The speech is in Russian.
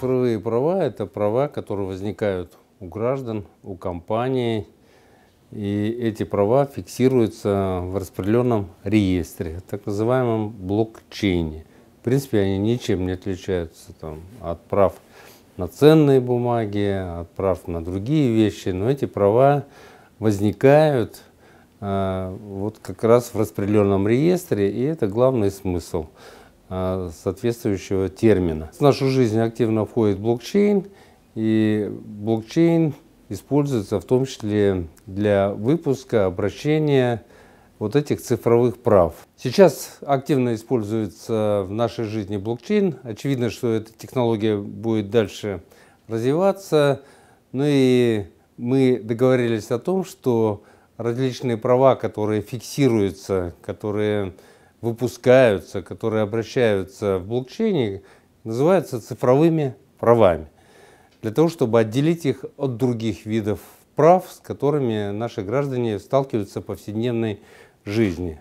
Цифровые права – это права, которые возникают у граждан, у компаний, и эти права фиксируются в распределенном реестре, так называемом блокчейне. В принципе, они ничем не отличаются там, от прав на ценные бумаги, от прав на другие вещи, но эти права возникают э, вот как раз в распределенном реестре, и это главный смысл соответствующего термина. В нашу жизнь активно входит блокчейн, и блокчейн используется в том числе для выпуска, обращения вот этих цифровых прав. Сейчас активно используется в нашей жизни блокчейн. Очевидно, что эта технология будет дальше развиваться. Ну и мы договорились о том, что различные права, которые фиксируются, которые выпускаются, которые обращаются в блокчейне, называются цифровыми правами для того, чтобы отделить их от других видов прав, с которыми наши граждане сталкиваются в повседневной жизни.